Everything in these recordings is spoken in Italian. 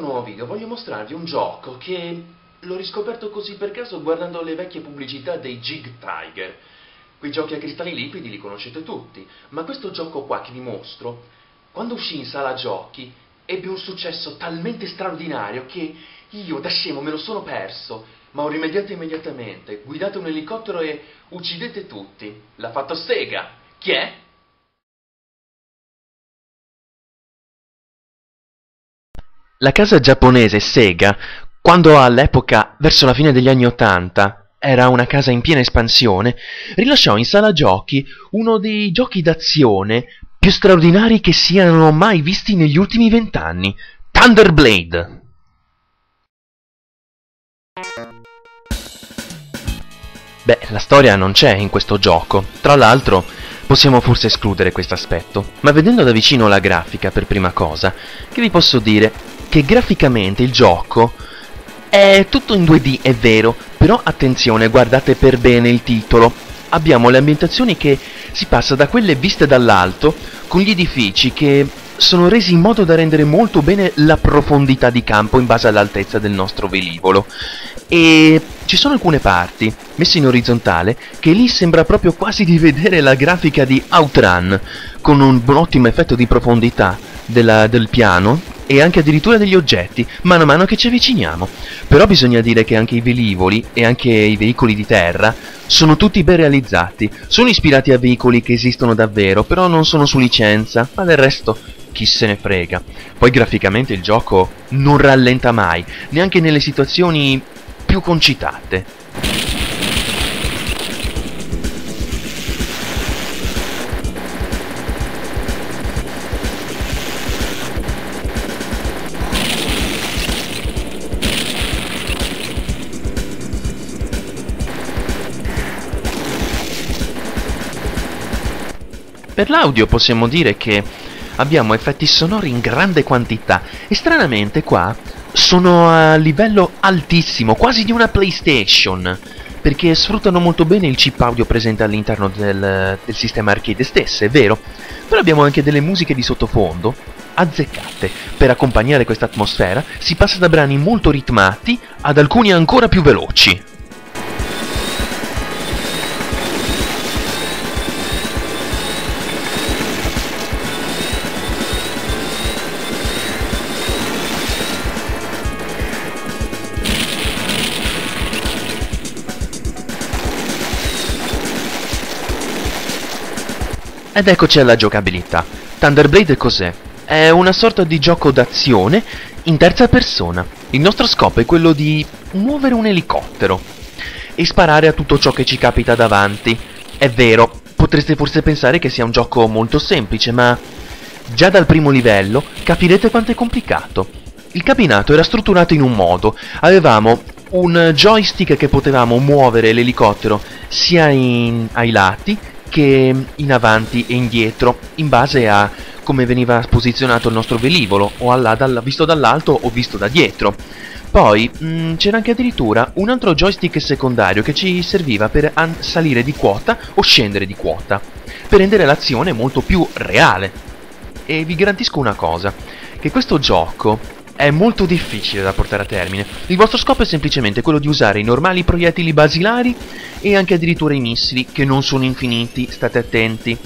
nuovo video voglio mostrarvi un gioco che l'ho riscoperto così per caso guardando le vecchie pubblicità dei Jig Tiger. Quei giochi a cristalli liquidi li conoscete tutti, ma questo gioco qua che vi mostro, quando uscì in sala giochi, ebbe un successo talmente straordinario che io da scemo me lo sono perso, ma ho rimediato immediatamente. Guidate un elicottero e uccidete tutti. L'ha fatto Sega. Chi è? La casa giapponese Sega, quando all'epoca, verso la fine degli anni Ottanta, era una casa in piena espansione, rilasciò in sala giochi uno dei giochi d'azione più straordinari che siano mai visti negli ultimi vent'anni, Thunderblade. Beh, la storia non c'è in questo gioco. Tra l'altro, possiamo forse escludere questo aspetto, ma vedendo da vicino la grafica per prima cosa, che vi posso dire che graficamente il gioco è tutto in 2D, è vero, però attenzione, guardate per bene il titolo. Abbiamo le ambientazioni che si passa da quelle viste dall'alto, con gli edifici che sono resi in modo da rendere molto bene la profondità di campo in base all'altezza del nostro velivolo. E ci sono alcune parti, messe in orizzontale, che lì sembra proprio quasi di vedere la grafica di Outrun, con un ottimo effetto di profondità della, del piano e anche addirittura degli oggetti, mano a mano che ci avviciniamo. Però bisogna dire che anche i velivoli e anche i veicoli di terra sono tutti ben realizzati, sono ispirati a veicoli che esistono davvero, però non sono su licenza, ma del resto chi se ne frega. Poi graficamente il gioco non rallenta mai, neanche nelle situazioni più concitate. Per l'audio possiamo dire che abbiamo effetti sonori in grande quantità e stranamente qua sono a livello altissimo, quasi di una PlayStation, perché sfruttano molto bene il chip audio presente all'interno del, del sistema arcade stesso, è vero, però abbiamo anche delle musiche di sottofondo azzeccate. Per accompagnare questa atmosfera si passa da brani molto ritmati ad alcuni ancora più veloci. Ed eccoci alla giocabilità. Thunderblade cos'è? È una sorta di gioco d'azione in terza persona. Il nostro scopo è quello di muovere un elicottero e sparare a tutto ciò che ci capita davanti. È vero, potreste forse pensare che sia un gioco molto semplice, ma già dal primo livello capirete quanto è complicato. Il cabinato era strutturato in un modo. Avevamo un joystick che potevamo muovere l'elicottero sia in, ai lati che in avanti e indietro in base a come veniva posizionato il nostro velivolo o alla, dalla, visto dall'alto o visto da dietro. Poi mm, c'era anche addirittura un altro joystick secondario che ci serviva per salire di quota o scendere di quota per rendere l'azione molto più reale. E vi garantisco una cosa che questo gioco è molto difficile da portare a termine. Il vostro scopo è semplicemente quello di usare i normali proiettili basilari e anche addirittura i missili, che non sono infiniti, state attenti.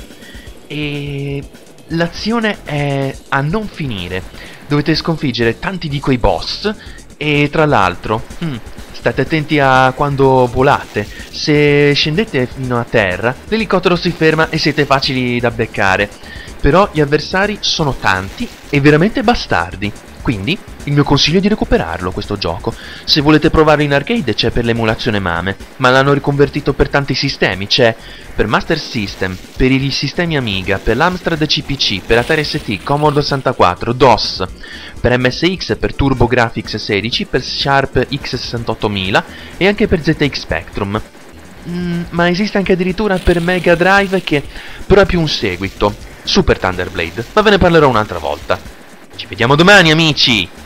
E l'azione è a non finire. Dovete sconfiggere tanti di quei boss e tra l'altro, hmm, state attenti a quando volate. Se scendete fino a terra, l'elicottero si ferma e siete facili da beccare. Però gli avversari sono tanti e veramente bastardi. Quindi, il mio consiglio è di recuperarlo questo gioco. Se volete provarlo in arcade c'è per l'emulazione MAME, ma l'hanno riconvertito per tanti sistemi, c'è per Master System, per i sistemi Amiga, per l'Amstrad CPC, per Atari ST, Commodore 64, DOS, per MSX, per TurboGrafx 16, per Sharp X68000 e anche per ZX Spectrum. Mm, ma esiste anche addirittura per Mega Drive che però è più un seguito, Super Thunderblade, ma ve ne parlerò un'altra volta. Ci vediamo domani amici!